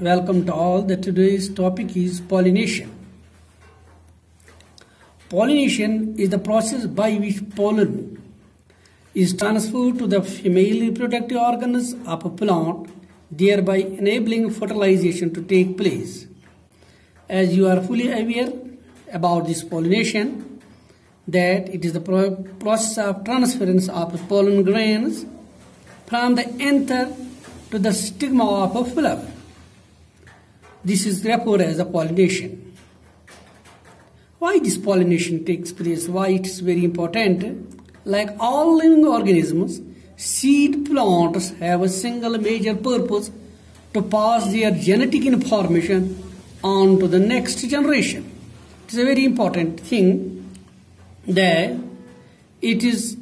Welcome to all. The today's topic is pollination. Pollination is the process by which pollen is transferred to the female reproductive organs of a plant, thereby enabling fertilization to take place. As you are fully aware about this pollination, that it is the pro- process of transference of pollen grains from the anther to the stigma of a flower. This is referred as a pollination. Why this pollination takes place? Why it is very important? Like all living organisms, seed plants have a single major purpose to pass their genetic information on to the next generation. It is a very important thing that it is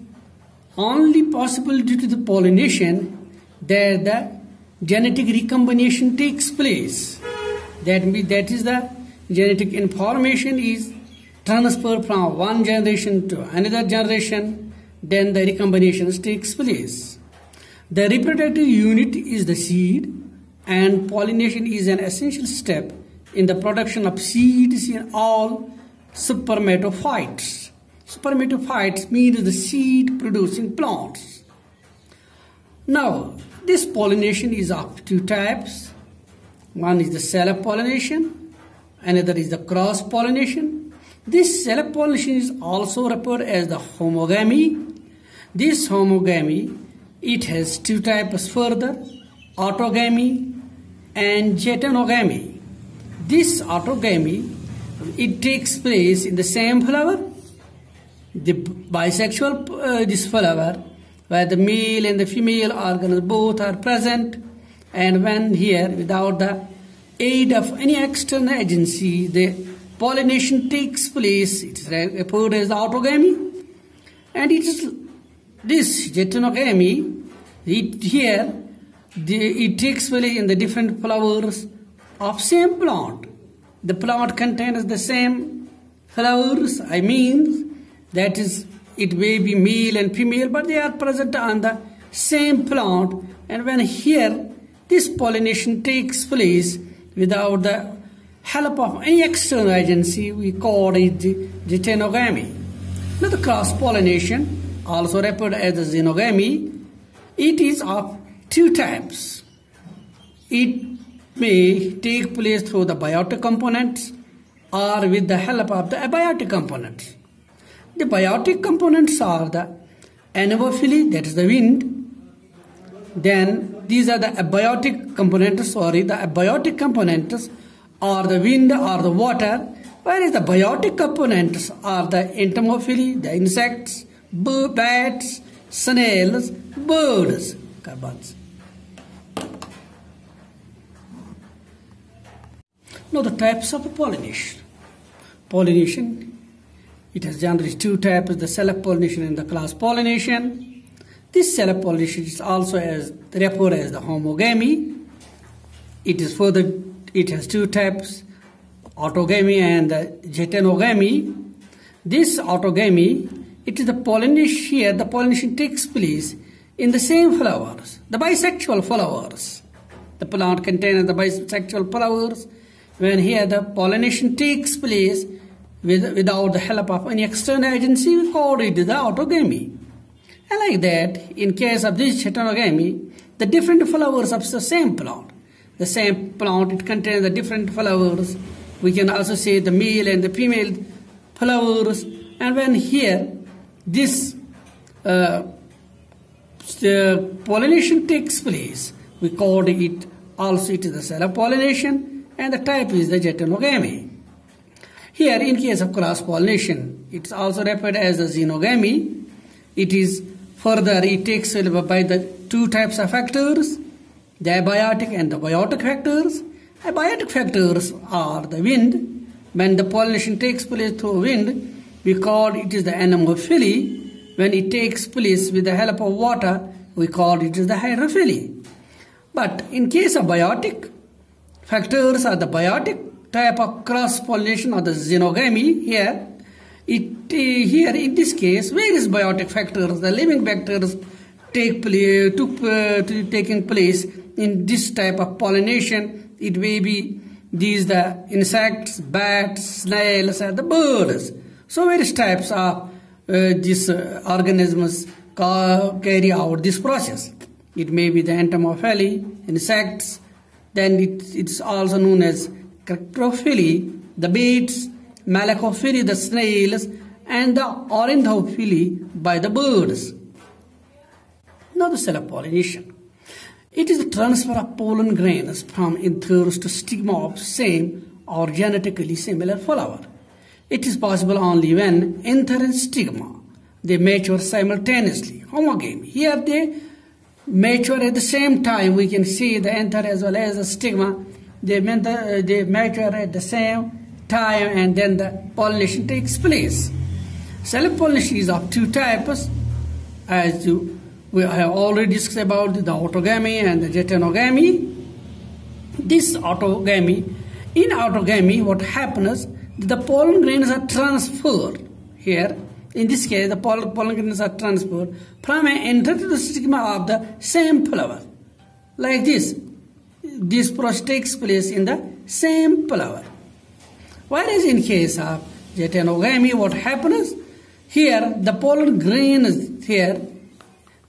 only possible due to the pollination that the genetic recombination takes place. That means that is the genetic information is transferred from one generation to another generation, then the recombination takes place. The reproductive unit is the seed, and pollination is an essential step in the production of seeds in all spermatophytes. Spermatophytes means the seed producing plants. Now, this pollination is of two types. One is the self pollination, another is the cross pollination. This self pollination is also referred as the homogamy. This homogamy, it has two types further, autogamy and heterogamy. This autogamy, it takes place in the same flower. The bisexual uh, this flower where the male and the female organs both are present and when here without the aid of any external agency the pollination takes place. It is referred as autogamy. And it is this heterogamy it here the, it takes place in the different flowers of same plant. The plant contains the same flowers i mean that is it may be male and female but they are present on the same plant. And when here this pollination takes place without the help of any external agency we call it the heterogamy now the cross pollination also referred as the xenogamy it is of two types it may take place through the biotic components or with the help of the abiotic components the biotic components are the anemophily, that is the wind. Then these are the abiotic components, sorry, the abiotic components are the wind or the water, whereas the biotic components are the entomophily, the insects, bats, snails, birds, carbons. Now the types of pollination. Pollination it has generally two types, the self-pollination and the cross-pollination. This self-pollination is also as referred as the homogamy. It is further, it has two types, autogamy and the heterogamy. This autogamy, it is the pollination here, the pollination takes place in the same flowers, the bisexual flowers. The plant contains the bisexual flowers. When here the pollination takes place with, without the help of any external agency, we call it the autogamy. And like that, in case of this heterogamy, the different flowers of the same plant. The same plant, it contains the different flowers. We can also say the male and the female flowers. And when here, this uh, the pollination takes place, we call it also it is the self pollination, and the type is the heterogamy. Here, in case of cross-pollination, it's also referred as the xenogamy. It is further, it takes by the two types of factors, the abiotic and the biotic factors. Abiotic factors are the wind. When the pollination takes place through wind, we call it is the anemophily. When it takes place with the help of water, we call it is the hydrophily. But in case of biotic, factors are the biotic type of cross pollination or the xenogamy here it uh, here in this case various biotic factors the living factors take place took uh, taking place in this type of pollination, it may be these the insects, bats, snails, and the birds. So various types of uh, these uh, organisms carry out this process. It may be the entomophily, insects, then it, it's also known as Cryptophily, the beets, Malacophily, the snails, and the Ornithophily by the birds. Now the self pollination. It is the transfer of pollen grains from anthers to stigma of same or genetically similar flower. It is possible only when anther and stigma they mature simultaneously, homogamy. Here they mature at the same time. We can see the anther as well as the stigma. They, uh, they mature at the same time and then the pollination takes place. Self-pollination is of two types as you, we have already discussed about the autogamy and the heterogamy. This autogamy, in autogamy what happens, the pollen grains are transferred here in this case, the pollen, pollen grains are transferred from an anther to the stigma of the same flower. Like this. This process takes place in the same flower. Whereas in case of heterogamy, what happens? Here, the pollen grains here,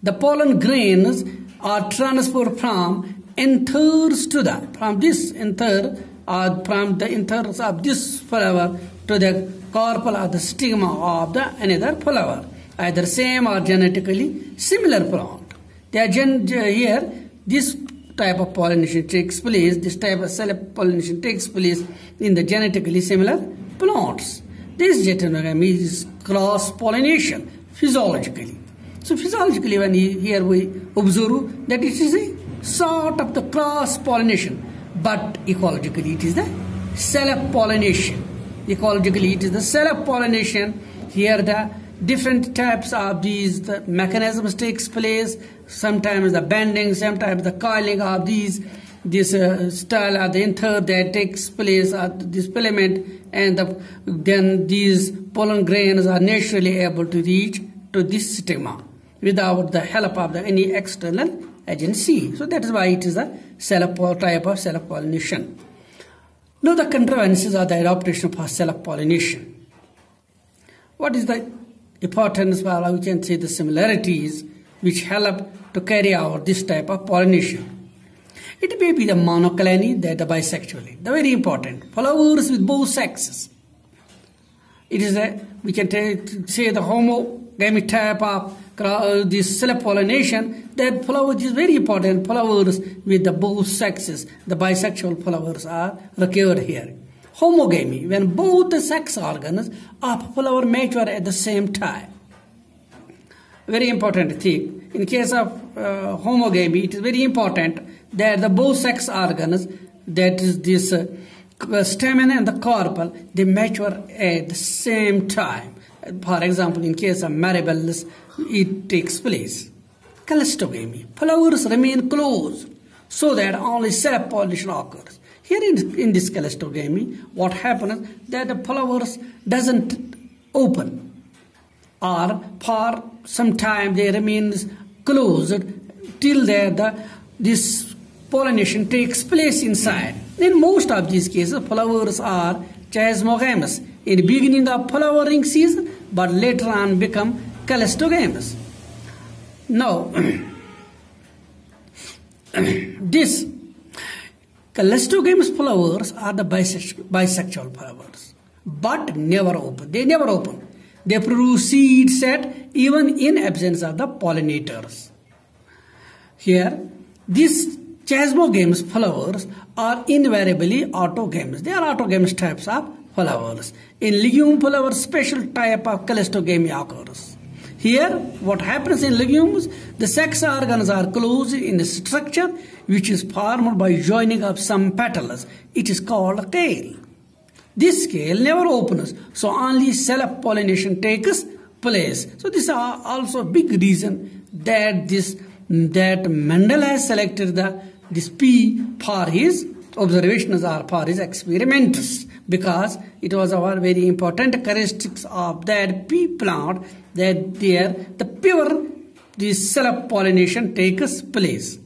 the pollen grains are transferred from anthers to the, from this anther or from the anthers of this flower to the carpel or the stigma of the another flower, either same or genetically similar plant. They are gen uh, here, this type of pollination takes place, this type of self pollination takes place in the genetically similar plants. This heterogamy is cross-pollination physiologically. So physiologically when here we observe that it is a sort of the cross-pollination, but ecologically it is the self-pollination ecologically it is the self-pollination here the different types of these the mechanisms takes place. Sometimes the bending sometimes the coiling of these this uh, style of the anther that takes place at this filament and the, then these pollen grains are naturally able to reach to this stigma without the help of the, any external agency. So that is why it is a self type of self-pollination now the contrivances are the adaptation for self-pollination. What is the importance? Well, we can say the similarities which help to carry out this type of pollination. It may be the monocliny, that the bisexually. The very important. Flowers with both sexes. It is a, we can say the homogamy type of uh, this self-pollination, that flowers is very important. Flowers with the both sexes, the bisexual flowers are occurred here. Homogamy, when both sex organs of flower mature at the same time. Very important thing. In case of uh, homogamy, it is very important that the both sex organs, that is this uh, stamen and the carpel, they mature at the same time. For example, in case of marigolds, it takes place. Cleistogamy. Flowers remain closed so that only self-pollination occurs. Here in, in this cleistogamy, what happens that the flowers doesn't open or for some time they remain closed till there the, this pollination takes place inside. In most of these cases, flowers are chasmogamous in the beginning of flowering season, but later on become cleistogamous. Now, this cleistogamous flowers are the bisexual flowers, but never open. They never open. They produce seed set even in absence of the pollinators. Here, these chasmogamous flowers are invariably autogamous. They are autogamous types of flowers. In legume flowers, special type of cleistogamy occurs. Here, what happens in legumes, the sex organs are closed in a structure which is formed by joining of some petals. It is called a scale. This scale never opens, so only self-pollination takes place. So this is also a big reason that this that Mendel has selected the this pea for his observations or for his experiments because it was our very important characteristics of that pea plant that there the pure the self pollination takes place.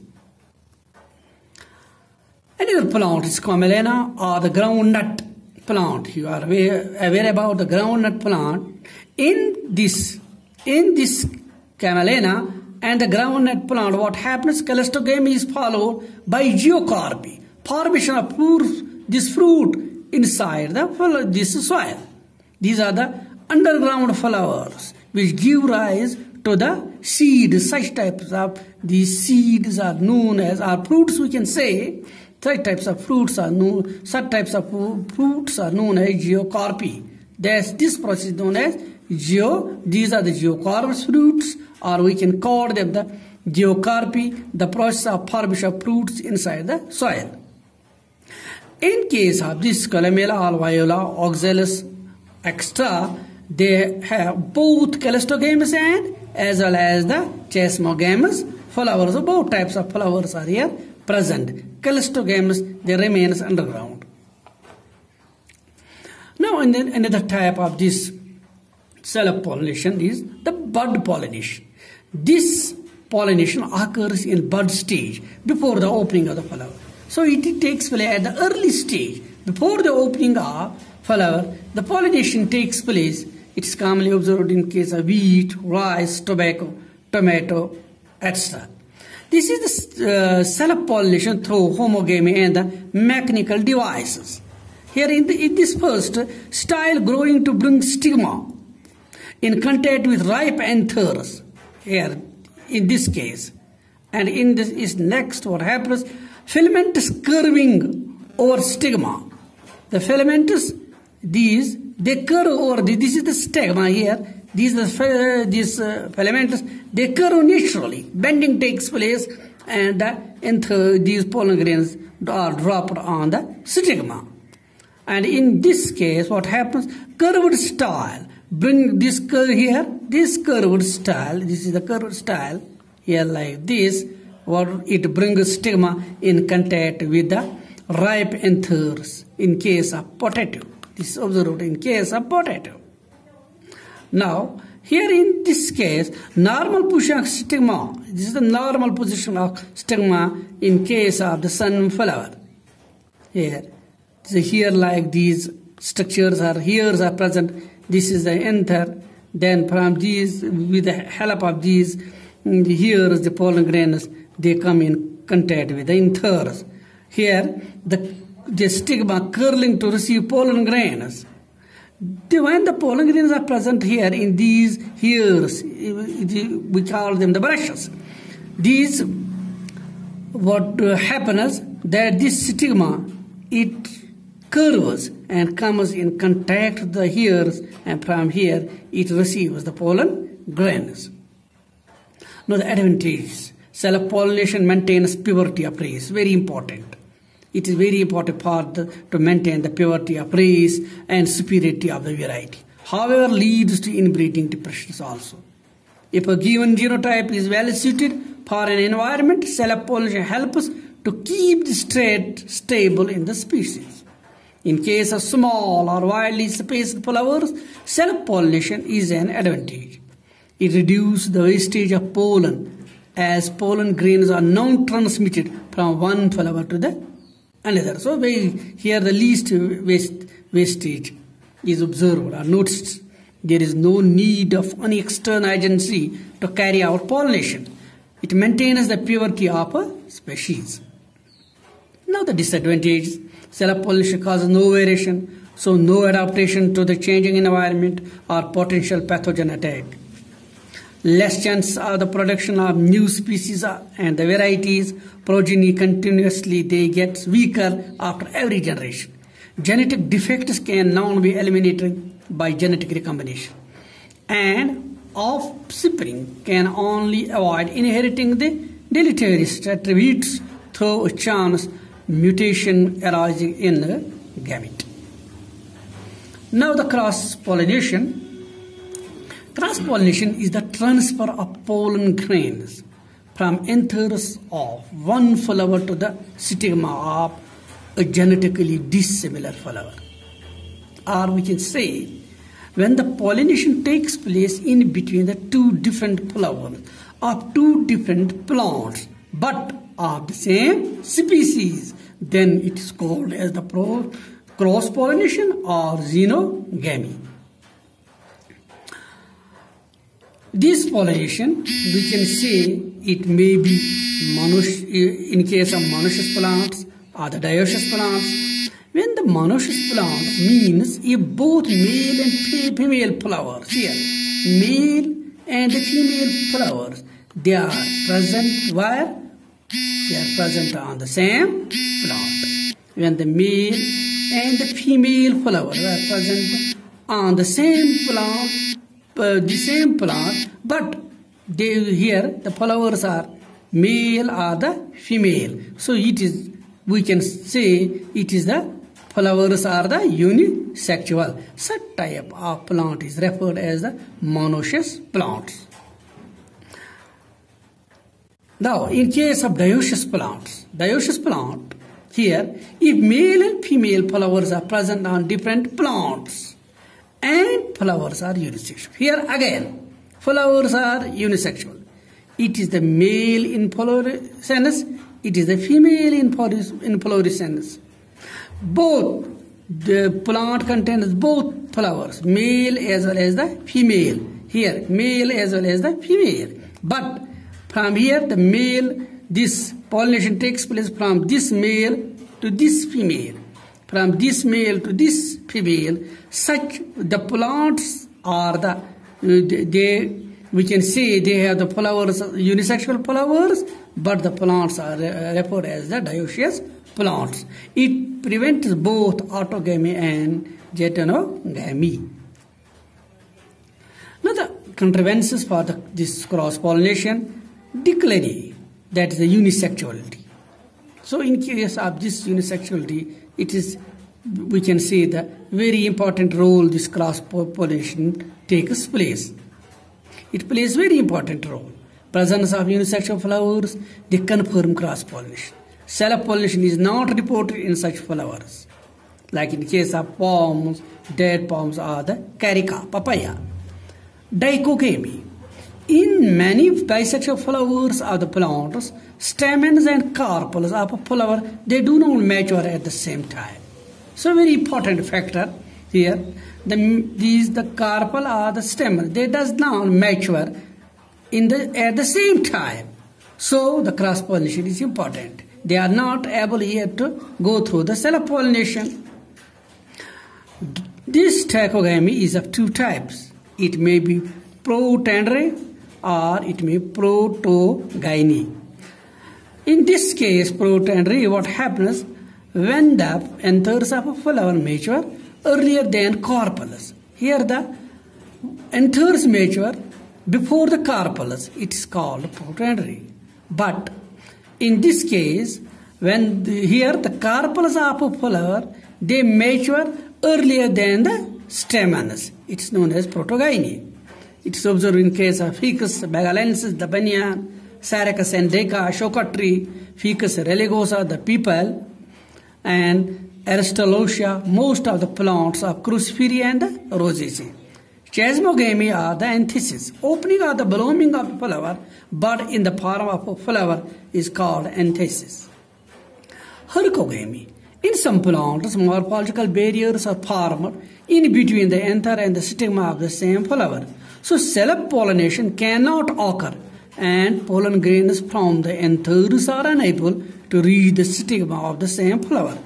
Another plant is Commelina or the groundnut plant. You are aware, about the groundnut plant. In this, in this Commelina and the groundnut plant, what happens? Cleistogamy is followed by geocarpy. Formation of this fruit inside the this soil. These are the underground flowers which give rise to the seed. Such types of these seeds are known as, or fruits we can say, such types of fruits are known, such types of fruits are known as geocarpy. That's, this process known as geo, these are the geocarpous fruits or we can call them the geocarpy, the process of formation of fruits inside the soil. In case of this columella or viola oxalis extra, they have both cleistogamous and as well as the chasmogamous flowers. Both types of flowers are here present. Cleistogamous, they remains underground. Now and then another type of this self-pollination is the bud pollination. This pollination occurs in bud stage before the opening of the flower. So it takes place at the early stage before the opening of flower. The pollination takes place. It is commonly observed in case of wheat, rice, tobacco, tomato, etc. This is the uh, self-pollination through homogamy and the mechanical devices. Here in, the, in this first, style growing to bring stigma in contact with ripe anthers. Here, in this case. And in this is next what happens, filamentous curving over stigma. The filamentous, these, they curve over, the, this is the stigma here, these, uh, these uh, filaments, they curve naturally. Bending takes place and the, these pollen grains are dropped on the stigma. And in this case, what happens? Curved style. Bring this curve here, this curved style, this is the curved style, here like this, what it brings stigma in contact with the ripe anthers in case of potato. This is observed in case of potato. Now, here in this case, normal position of stigma, this is the normal position of stigma in case of the sunflower. Here, so here like these structures are, hairs are present, this is the anther, then from these, with the help of these mm, hairs, the pollen grains, they come in contact with the anthers. Here, the, the stigma curling to receive pollen grains when the pollen grains are present here in these hairs, we call them the brushes. These, what uh, happens that this stigma, it curves and comes in contact with the hairs and from here it receives the pollen grains. Now the advantages. Self-pollination maintains purity of race, very important. It is very important part to maintain the purity of race and superiority of the variety. However, leads to inbreeding depressions also. If a given genotype is well suited for an environment, self-pollination helps to keep the trait stable in the species. In case of small or widely spaced flowers, self-pollination is an advantage. It reduces the wastage of pollen as pollen grains are non-transmitted from one flower to the another. So we, here the least waste, wastage is observed or noticed. There is no need of any external agency to carry out pollination. It maintains the purity of a species. Now the disadvantages. Self-pollination causes no variation, so no adaptation to the changing environment or potential pathogen attack less chance of the production of new species uh, and the varieties progeny continuously they get weaker after every generation. Genetic defects can now be eliminated by genetic recombination. And offspring can only avoid inheriting the deleterious attributes through a chance mutation arising in the gamete. Now the cross pollination Cross pollination is the transfer of pollen grains from anthers of one flower to the stigma of a genetically dissimilar flower. Or we can say, when the pollination takes place in between the two different flowers of two different plants, but of the same species, then it is called as the cross pollination or xenogamy. This pollination, we can say it may be monosh, in case of monoecious plants or the dioecious plants. When the monoecious plant means if both male and female flowers here, male and female flowers, they are present where? They are present on the same plant. When the male and the female flowers are present on the same plant, uh, the same plant, but they here the flowers are male or the female. So it is we can say it is the flowers are the unisexual. Such type of plant is referred as the monoecious plants. Now, in case of dioecious plants, dioecious plant, here, if male and female flowers are present on different plants, and flowers are unisexual. Here again, flowers are unisexual. It is the male in inflorescence, it is the female in inflorescence. Both the plant contains both flowers, male as well as the female. Here, male as well as the female. But from here, the male, this pollination takes place from this male to this female from this male to this female, such the plants are the, uh, they, we can say they have the flowers, unisexual flowers, but the plants are uh, referred as the dioecious plants. It prevents both autogamy and geitonogamy. Now the contrivances for the, this cross-pollination, declenny, that is the unisexuality. So in case of this unisexuality, it is we can say the very important role this cross pollination takes place. It plays very important role. Presence of unisexual flowers, they confirm cross pollination. Self pollination is not reported in such flowers. Like in case of palms, dead palms or the carica, papaya. Dichogamy. In many bisexual flowers of the plants, stamens and carpels of a flower, they do not mature at the same time. So very important factor here. The, these the carpel or the stem, they does not mature in the at the same time. So the cross pollination is important. They are not able yet to go through the self pollination. This dichogamy is of two types. It may be protandry or it may be protogyny. In this case, protandry, what happens when the anthers of a flower mature earlier than carpels. Here the anthers mature before the carpels. It is called protandry. But in this case, when the, here the carpels of a flower, they mature earlier than the stamens. It's known as protogyny. It is observed in case of Ficus benghalensis, banyan, Saracus Ashoka tree, Ficus religiosa, the peepal, and Aristolochia, most of the plants of Cruciferae and Rosaceae. Chasmogamy are the anthesis, opening of the blooming of flower, but in the form of a flower is called anthesis. Hercogamy. In some plants, morphological barriers are formed in between the anther and the stigma of the same flower. So self-pollination cannot occur and pollen grains from the anthers are unable to reach the stigma of the same flower.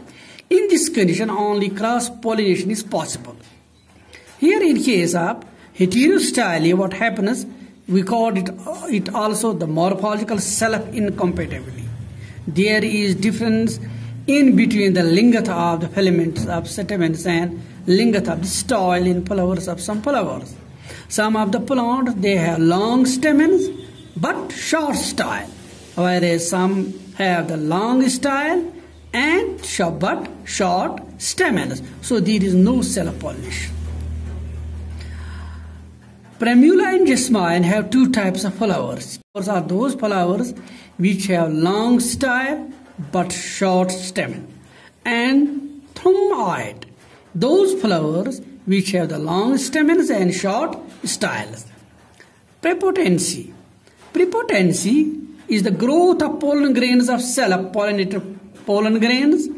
In this condition, only cross-pollination is possible. Here in case of heterostyle, what happens, we call it, it also the morphological self-incompatibility. There is difference in between the length of the filaments of stamens and length of the style in flowers of some flowers. Some of the plants, they have long stamens but short style, whereas some have the long style and short but short stamens. So there is no self-pollination. Primula and jasmine have two types of flowers. Those are those flowers which have long style but short stamen. And thumnoid, those flowers which have the long stamens and short styles. Prepotency. Prepotency is the growth of pollen grains of self-pollinated pollen grains.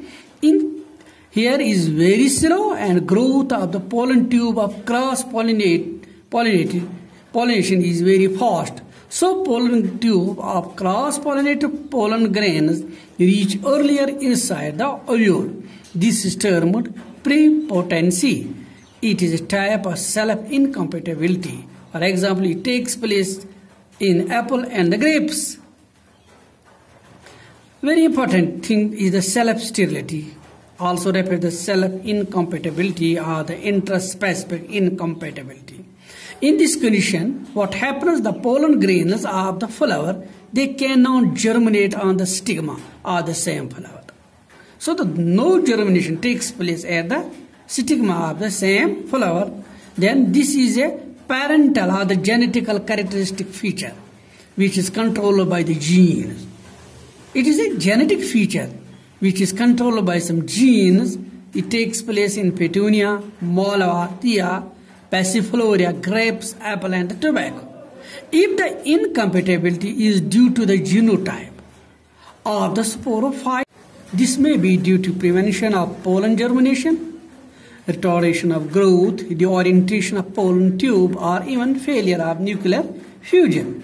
In here is very slow and growth of the pollen tube of cross pollinate pollinated pollination is very fast. So pollen tube of cross pollinated pollen grains reach earlier inside the ovule. This is termed prepotency. It is a type of self-incompatibility. For example, it takes place in apple and the grapes. Very important thing is the self-sterility, also referred to self-incompatibility or the intraspecific incompatibility. In this condition, what happens, the pollen grains of the flower, they cannot germinate on the stigma of the same flower. So the no germination takes place at the stigma of the same flower. Then this is a parental or the genetical characteristic feature which is controlled by the genes. It is a genetic feature which is controlled by some genes. It takes place in petunia, malva, thea, passiflora, grapes, apple and tobacco. If the incompatibility is due to the genotype of the sporophyte, this may be due to prevention of pollen germination, retardation of growth, the orientation of pollen tube, or even failure of nuclear fusion.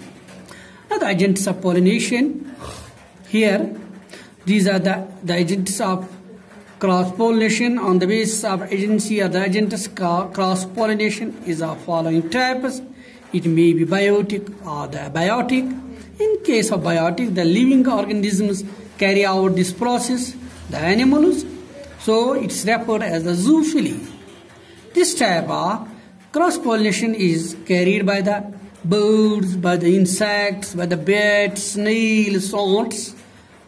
Now the agents of pollination here, these are the, the agents of cross-pollination on the basis of agency of the agents cross-pollination is of following types. It may be biotic or the abiotic. In case of biotic, the living organisms carry out this process, the animals. So it's referred as the zoophily. This type of cross-pollination is carried by the birds, by the insects, by the bats, snails, salts.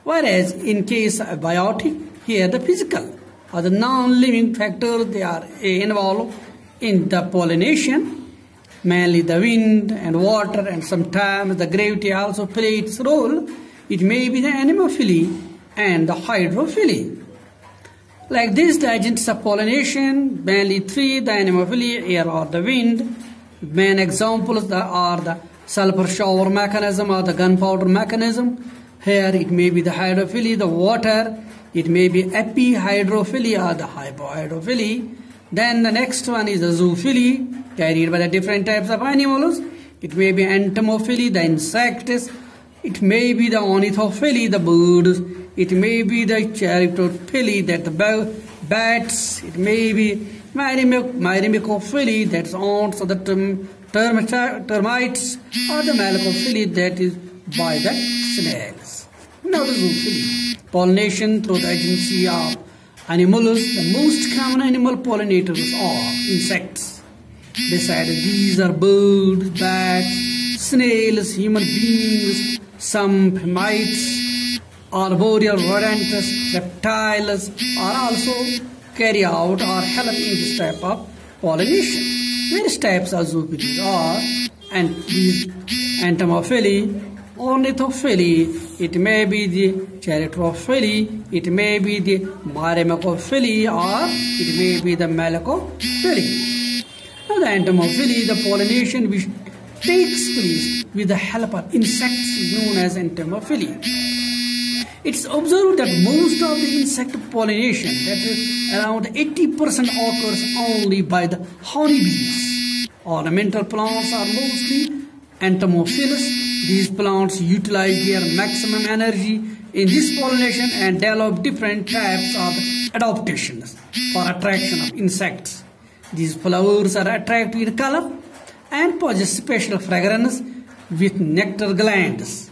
Whereas in case of biotic, here the physical or the non-living factors they are involved in the pollination. Mainly the wind and water and sometimes the gravity also play its role. It may be the anemophily and the hydrophily. Like this, the agents of pollination, mainly three, the anemophily, air or the wind. Main examples are the sulfur shower mechanism or the gunpowder mechanism. Here it may be the hydrophily, the water. It may be epihydrophily or the hypohydrophily. Then the next one is the zoophily, carried by the different types of animals. It may be entomophily, the insects. It may be the ornithophily, the birds. It may be the charitophily, that the bats. It may be myrmecophily, that's ants or the term, term, termites, or the malacophily, that is by the snails. Now the zoophily. Pollination through the agency of animals. The most common animal pollinators are insects. Besides these are birds, bats, snails, human beings, some mites, arboreal rodents, reptiles are also carry out or help in this type of pollination. Various types of zoophilies are and these entomophily, ornithophily, it may be the charitophily, it may be the myrmecophily or it may be the malacophily. Now the entomophily, the pollination which takes place with the help of insects known as entomophily. It's observed that most of the insect pollination, that is around 80% occurs only by the honeybees. Ornamental plants are mostly entomophilous. These plants utilize their maximum energy in this pollination and develop different types of adaptations for attraction of insects. These flowers are attractive in color and possess special fragrance with nectar glands.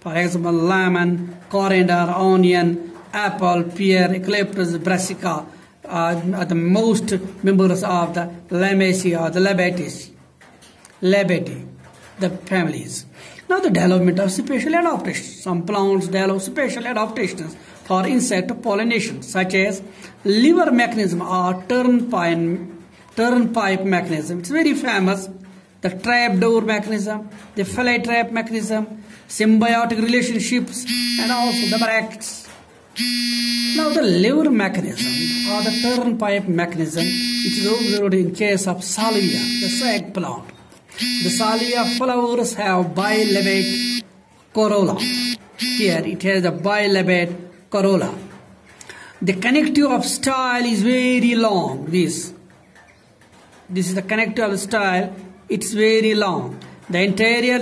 For example, lemon, coriander, onion, apple, pear, eucalyptus, brassica uh, are the most members of the Lamiaceae or the Labaceae. Labaceae, the families. Now the development of special adaptations. Some plants develop special adaptations for insect pollination such as liver mechanism or turnpike, turnpike mechanism. It's very famous. The trapdoor mechanism, the fly trap mechanism, symbiotic relationships and also the bracts. Now the liver mechanism or the turnpike mechanism it is observed in case of salvia, the sag plant. The salvia flowers have bilobate corolla. Here it has a bilobate corolla. the connective of style is very long. This. This is the connective of style. It's very long. The interior,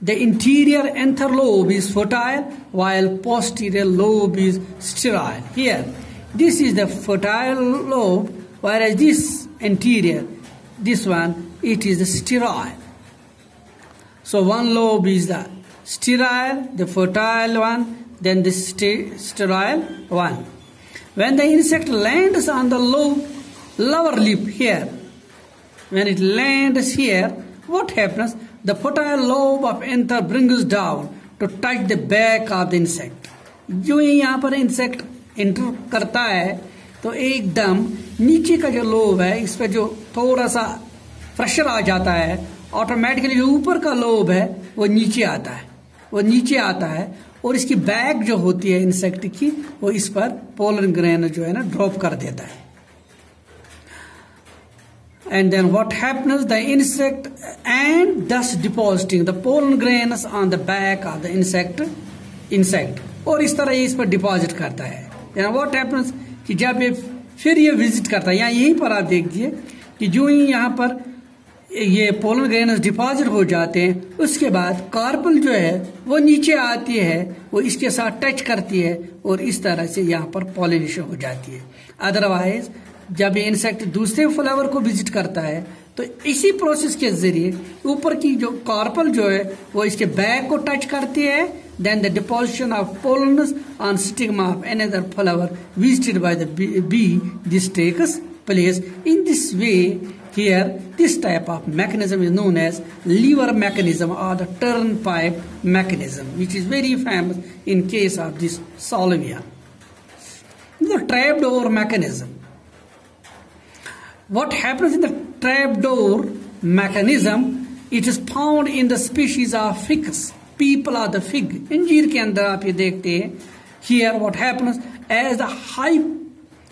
the interior anther lobe is fertile, while posterior lobe is sterile. Here, this is the fertile lobe, whereas this anterior, this one, it is the sterile. So one lobe is the sterile, the fertile one, then the sterile one. When the insect lands on the lobe, lower lip here, when it lands here, what happens? The fertile lobe of anther brings down to touch the back of the insect. जो ही यहाँ पर insect inter करता है तो एकदम नीचे का जो लोब है इस पर जो थोड़ा सा प्रेशर आ जाता है ऑटोमेटिकली जो ऊपर का लोब है वो नीचे आता है वो नीचे आता है और इसकी बैग जो होती है इंसेक्ट की वो इस पर पोलन ग्रेन जो है ना ड्रॉप कर देता है and then what happens? The insect and thus depositing. The pollen grains on the back of the insect insect. और इस तरह इस पर डिपॉजिट करता है। Then what happens? कि जब ये फिर ये विज़िट करता है। यहाँ यहीं पर आप देखिए कि जो ही यहाँ पर ये पोलन ग्रेनस डिपॉजिट हो जाते हैं, उसके बाद कार्बल जो है, वो नीचे आती है, वो इसके साथ टच करती है और इस तरह से यहाँ पर पॉलिनेशन हो जाती है। अदरवाइज़ जब ये इंसेक्ट दूसरे फ्लावर को विज़िट करता है तो इसी प्रोसेस के ज़रिए ऊपर की जो कार्पल जो है, वो इसके बैग को टच करती है then the deposition of pollen on stigma of another flower visited by the bee this takes place in this way here this type of mechanism is known as lever mechanism और the turn pipe mechanism which is very famous in case of this salvia trapped over mechanism What happens in the trapdoor mechanism, it is found in the species of figs. People are the fig. अंजीर के अंदर आप ये देखते हैं Here what happens as the high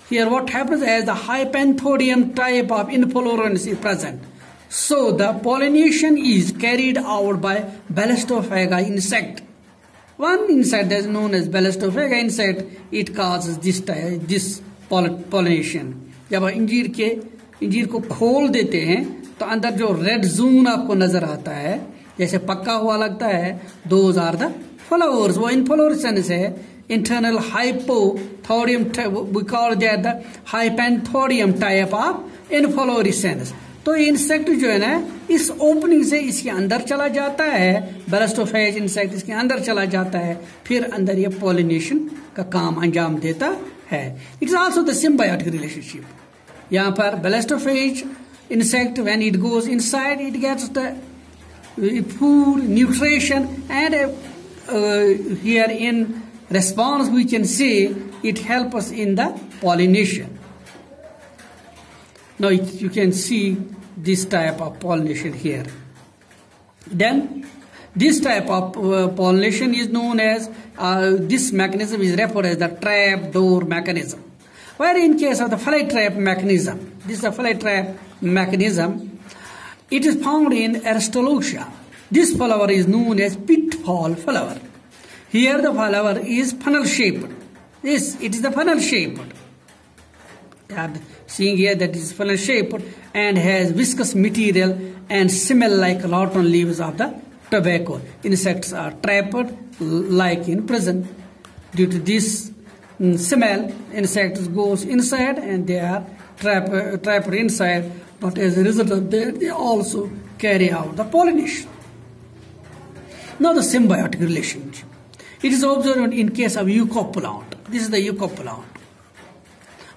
here what happens as the hypanthodium type of inflorescence is present. So the pollination is carried out by Blastophaga insect. One insect that is known as Blastophaga insect, it causes this, this pollination. जब अंजीर के इंजीर को खोल देते हैं तो अंदर जो रेड जोन आपको नज़र आता है, जैसे पक्का हुआ लगता है दो आर द फ्लावर्स वो इनफ्लोरेसेंस है we call that the hypanthodium type of inflorescence तो इंसेक्ट जो है ना, इस ओपनिंग से इसके अंदर चला जाता है बेलस्टोफेज इंसेक्ट इसके अंदर चला जाता है, फिर अंदर ये पॉलिनेशन का काम अंजाम देता है. It's also the symbiotic relationship यहाँ पर बेलेस्टोफेज insect when it goes inside it gets the food nutrition and uh, uh, here in response we can say it helps us in the pollination now it, you can see this type of pollination here then this type of uh, pollination is known as this mechanism is referred as the trap door mechanism where in case of the fly trap mechanism this is a fly trap mechanism. It is found in Aristolochia. This flower is known as pitfall flower. Here the flower is funnel shaped. This, it is the funnel shaped. Seeing here that is funnel shaped and has viscous material and smell like rotten leaves of the tobacco. Insects are trapped like in prison. Due to this smell, insects goes inside and they are trapped, uh, trapped inside but as a result of that, they also carry out the pollination. Now the symbiotic relationship. It is observed in case of eucoplant. This is the eucoplant.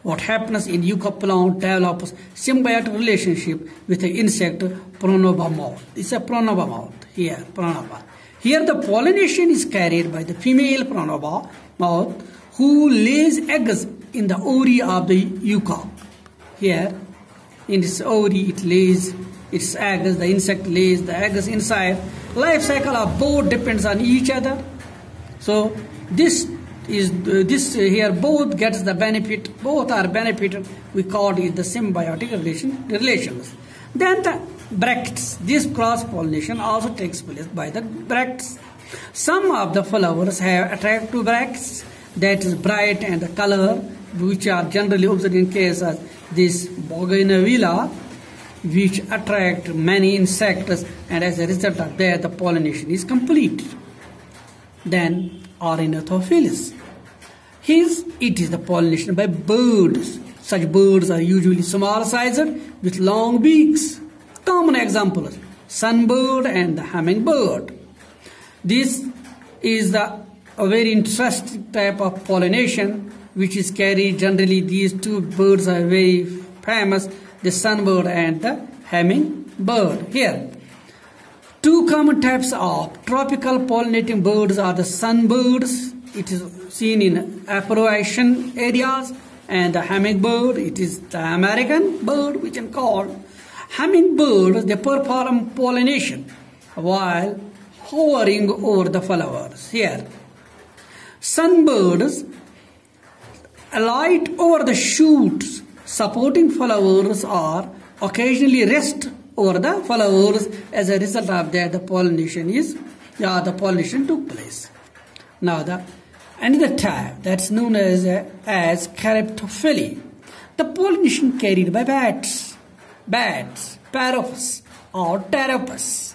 What happens in eucoplant develops symbiotic relationship with the insect Pronuba moth. It's a Pronuba moth here, Pronuba. Here the pollination is carried by the female Pronuba moth who lays eggs in the ovary of the yucca. Here in its ovary it lays its eggs, the insect lays the eggs inside. Life cycle of both depends on each other. So this is this here both gets the benefit, both are benefited. We call it the symbiotic relation relations. Then the bracts, this cross pollination also takes place by the bracts. Some of the flowers have attractive bracts that is bright and the color which are generally observed in case of this bougainvillea, which attract many insects and as a result of that the pollination is complete. Then Ornithophilus. His, it is the pollination by birds. Such birds are usually small sized with long beaks. Common examples, sunbird and the hummingbird. This is the a very interesting type of pollination which is carried generally these two birds are very famous the sunbird and the hummingbird here. Two common types of tropical pollinating birds are the sunbirds it is seen in Afro-Asian areas and the hummingbird it is the American bird which is called hummingbirds they perform pollination while hovering over the flowers here Sunbirds alight over the shoots. Supporting flowers or occasionally rest over the flowers. As a result of that the pollination is yeah the pollination took place. Now the another type that's known as as chiropterophily the pollination carried by bats bats parrots or pteropus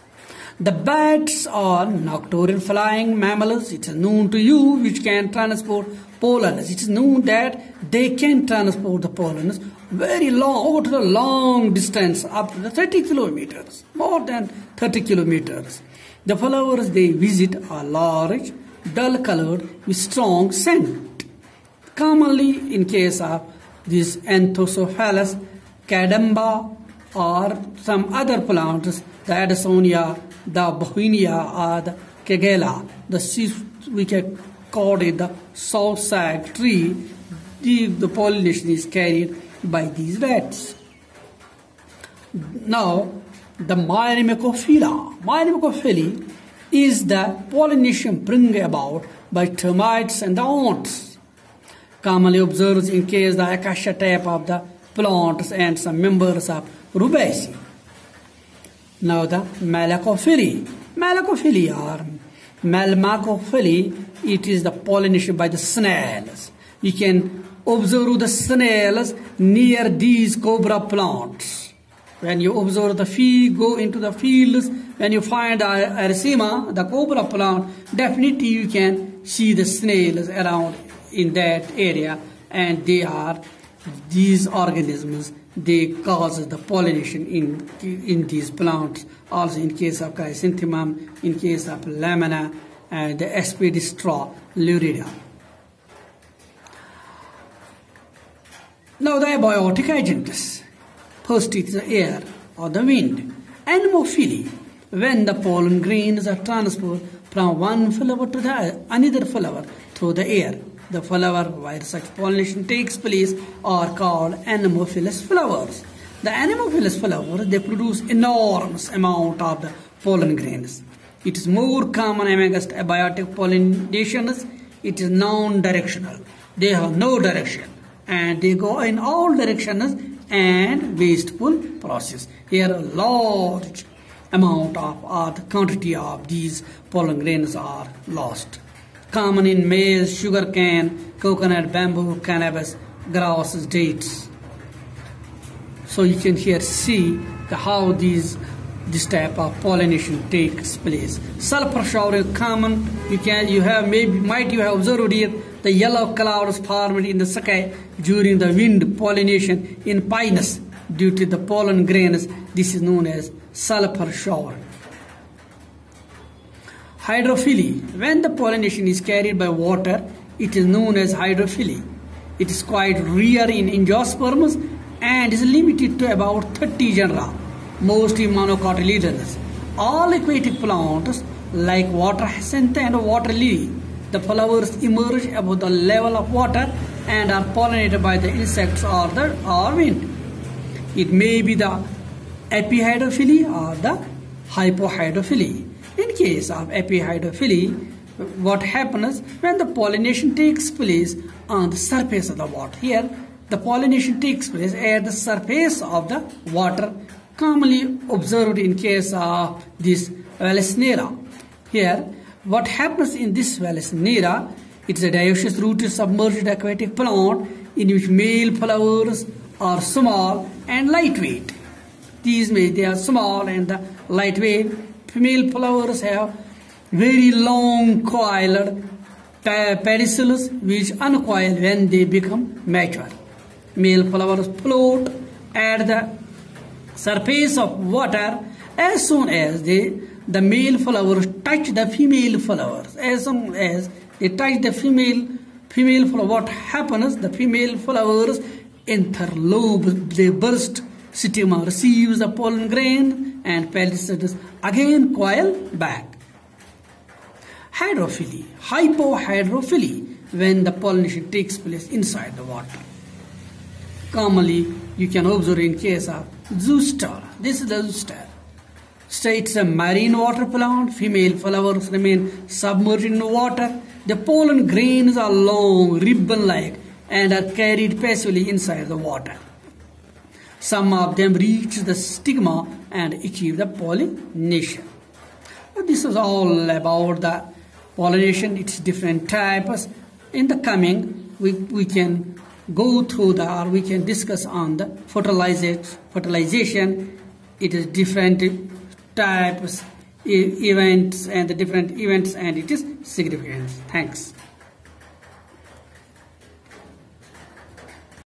the bats are nocturnal flying mammals. It is known to you which can transport pollen. It is known that they can transport the pollen very long, over to a long distance, up to the 30 kilometers, more than 30 kilometers. The flowers they visit are large, dull colored with strong scent. Commonly in case of this Anthocephalus, Cadamba or some other plants, the Adansonia the Bauhinia or the Kigelia, the we can call it the sausage tree, the, the pollination is carried by these rats. Now, the Myrmecophily. Myrmecophily is the pollination bring about by termites and the ants. Commonly observed in case the acacia type of the plants and some members of Rubiaceae. Now the Malacophily. Malacophily or Malmacophili, it is the pollination by the snails. You can observe the snails near these cobra plants. When you observe the field, go into the fields, when you find Arisaema, the cobra plant, definitely you can see the snails around in that area and they are these organisms they cause the pollination in, in these plants. Also in case of chrysanthemum, in case of lamina, and the Aspidistra lurida. Now the abiotic agents. First is the air or the wind. Anemophily, when the pollen grains are transferred from one flower to the another flower through the air. The flower where such pollination takes place are called anemophilous flowers. The anemophilous flowers, they produce enormous amount of the pollen grains. It is more common amongst abiotic pollinations. It is non-directional. They have no direction and they go in all directions and wasteful process. Here a large amount of or the quantity of these pollen grains are lost common in maize, sugarcane, coconut, bamboo, cannabis, grasses, dates. So you can here see the, how these this type of pollination takes place. Sulfur shower is common. You can you have maybe might you have observed here the yellow clouds formed in the sky during the wind pollination in pinus due to the pollen grains. This is known as sulfur shower. Hydrophily. When the pollination is carried by water, it is known as hydrophily. It is quite rare in angiosperms and is limited to about 30 genera, mostly monocotyledonous. All aquatic plants like water hyacinth and water lily, the flowers emerge above the level of water and are pollinated by the insects or the or wind. It may be the epihydrophily or the hypohydrophily. In case of epihydrophily, what happens when the pollination takes place on the surface of the water? Here, the pollination takes place at the surface of the water, commonly observed in case of this Vallisneria. Here, what happens in this Vallisneria? It's a dioecious rooted submerged aquatic plant in which male flowers are small and lightweight. These may they are small and lightweight. Female flowers have very long coiled pedicels which uncoil when they become mature. Male flowers float at the surface of water as soon as they the male flowers touch the female flowers as soon as they touch the female female flower what happens the female flowers interlobe they burst stigma receives the pollen grain and pedicels again coil back hydrophily hypohydrophily when the pollination takes place inside the water commonly you can observe in case of Zostera this is the Zostera So it's a marine water plant. Female flowers remain submerged in water. The pollen grains are long, ribbon-like, and are carried passively inside the water. Some of them reach the stigma and achieve the pollination. This is all about the pollination, its different types. In the coming, we, we can go through the, or we can discuss on the fertilization. fertilization. It is different types events and the different events and it is significant thanks